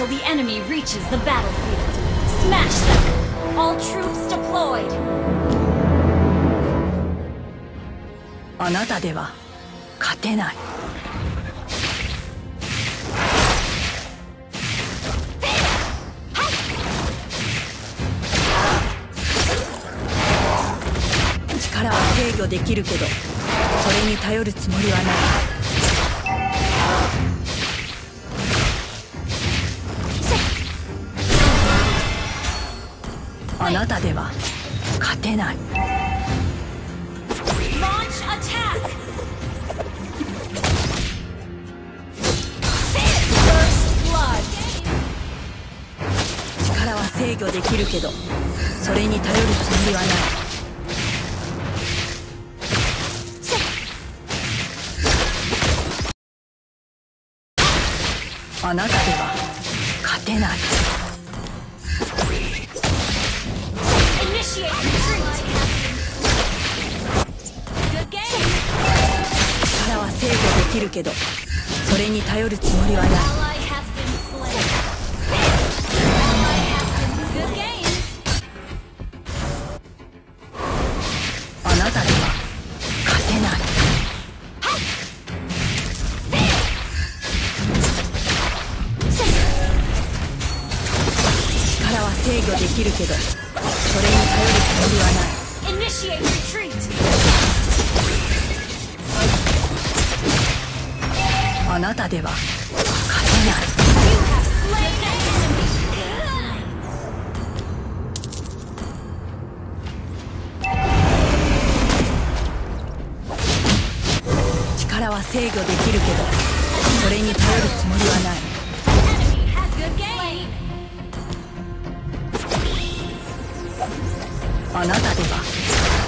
until the enemy reaches the battlefield. Smash them! All troops deployed! あなたでは勝てない力は制御できるけどそれに頼るつもりはないあなたでは勝てない!力は制御できるけどそれに頼るつもりはない。あなたでは勝てないけどそれに頼るつもりはない Ally has been slain. Ally has been Good game! あなたでは勝てない力は制御できるけどそれに頼るつもりはないあなたでは。勝てない。力は制御できるけどそれに頼るつもりはない。あなたでは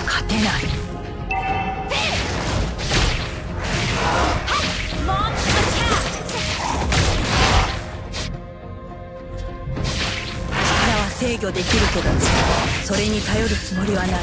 勝てない。御できるけどそれに頼るつもりはない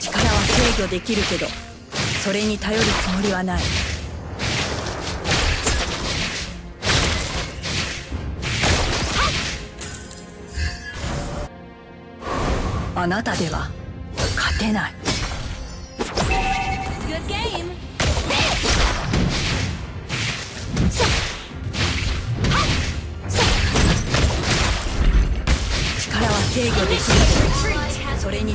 力は制御できるけどそれに頼るつもりはない。はい。力は制御できなそれに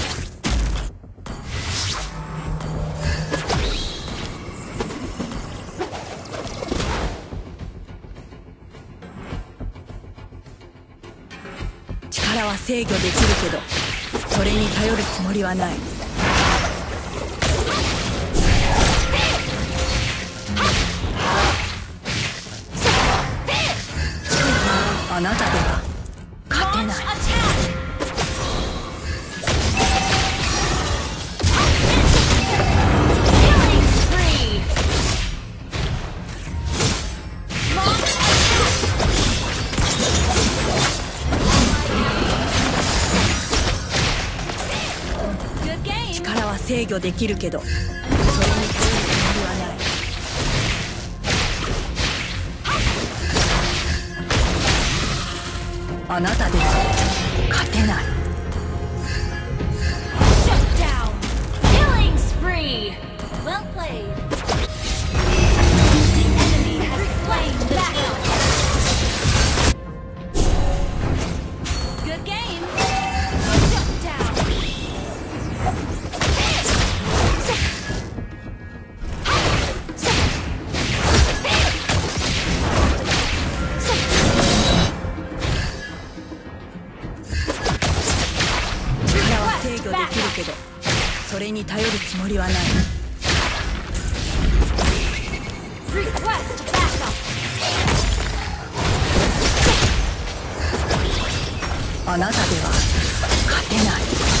力は制御できるけどそれに頼るつもりはない。あなたでは。制御できるけどそれに頼るつもりはない。あなたでは勝てない。ただでは勝てない。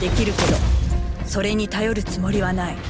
できるけどそれに頼るつもりはない。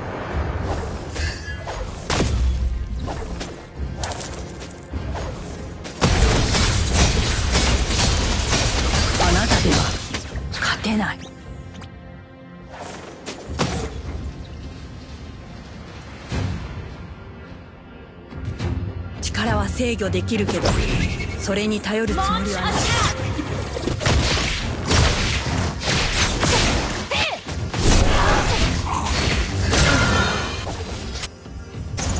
勝てない。力は制御できるけどそれに頼るつもりはない。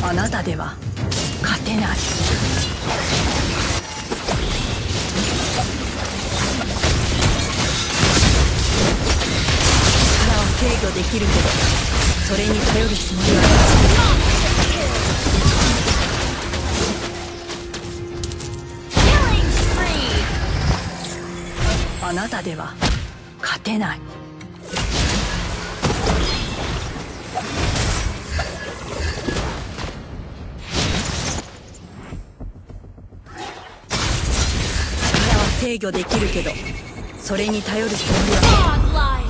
あなたでは勝てない。制御できるけどそれに頼るつもりはない.あなたでは勝てない。力は制御できるけどそれに頼るつもりはない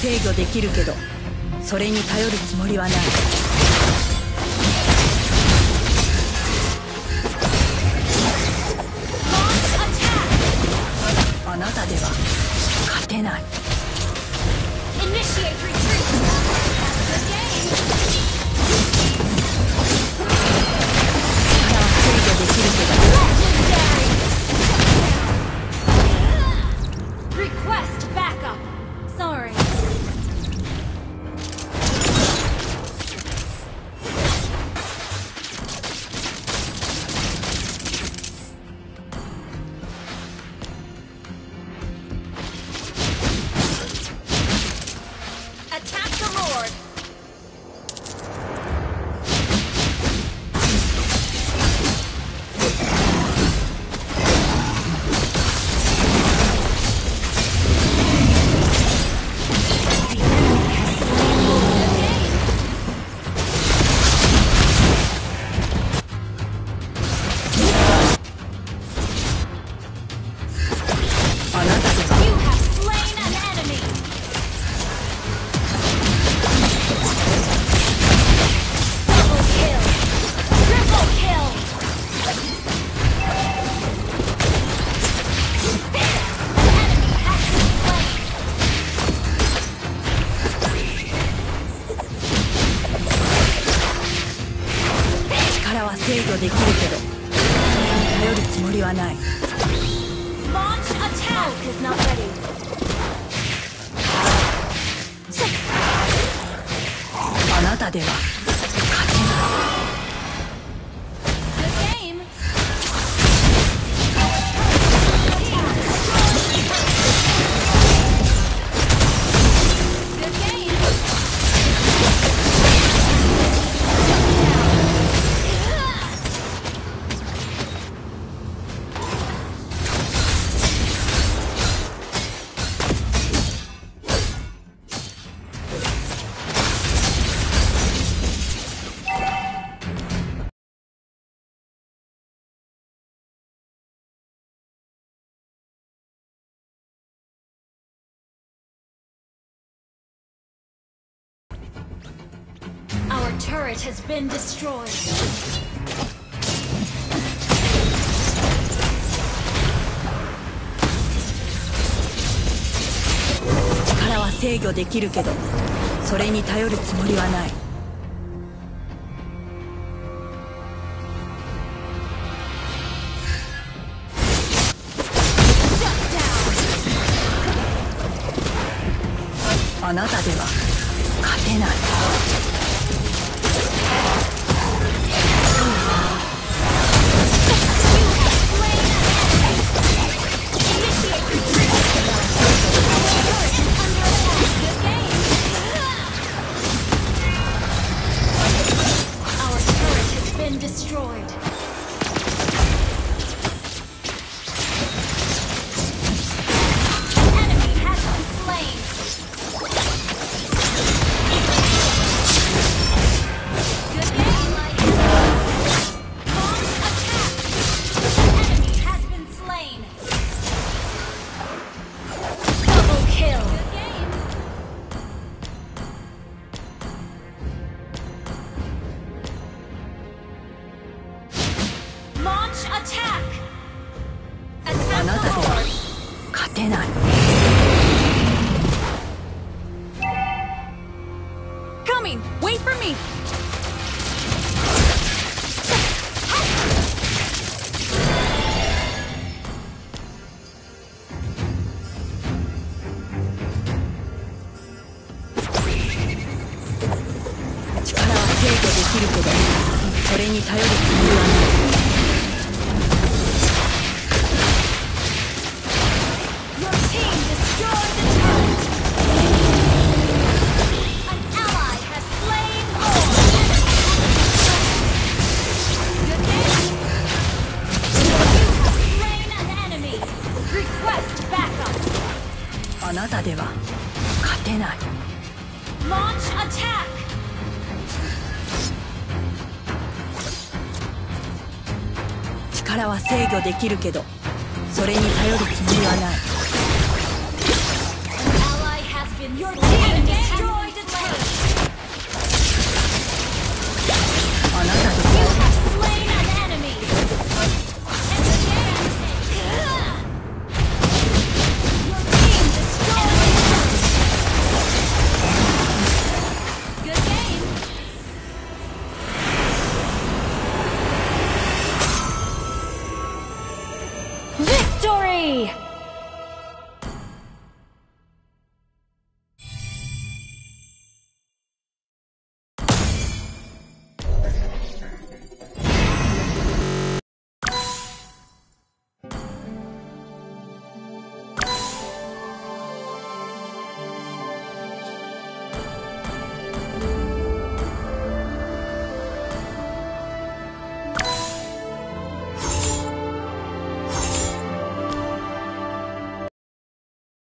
制御できるけどそれに頼るつもりはない。あなたでは勝てない。力は制御できるけど。る turret は制御できるけどそれに頼るつもりはないあなたでは勝てない。勝てない。きるけどそれに頼るつもりはない。